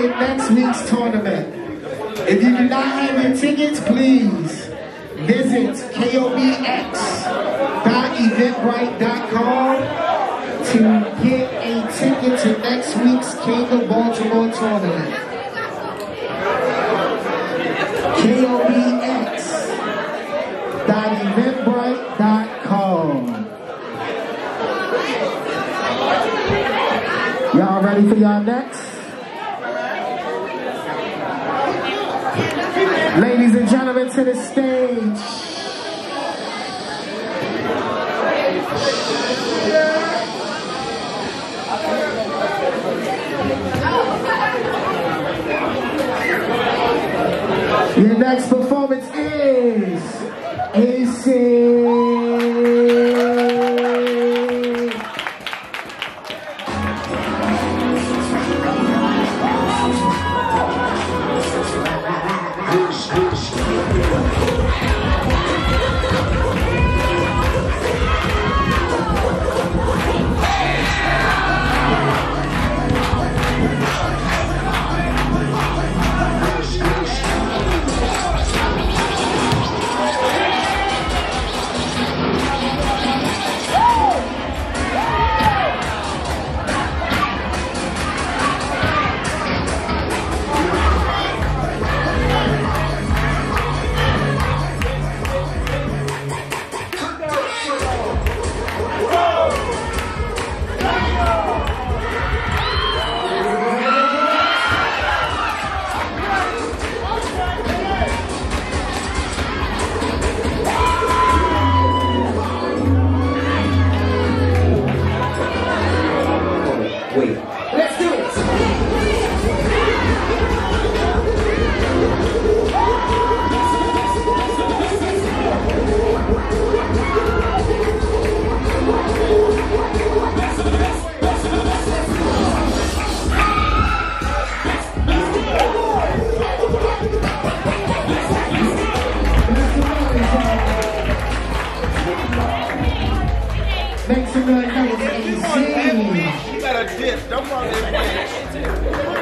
next week's tournament. If you do not have your tickets, please visit kobx.eventbrite.com to get a ticket to next week's King of Baltimore tournament. KOBX.eventbrite.com. Y'all ready for y'all next? Ladies and gentlemen, to the stage. Your next performance Make some noise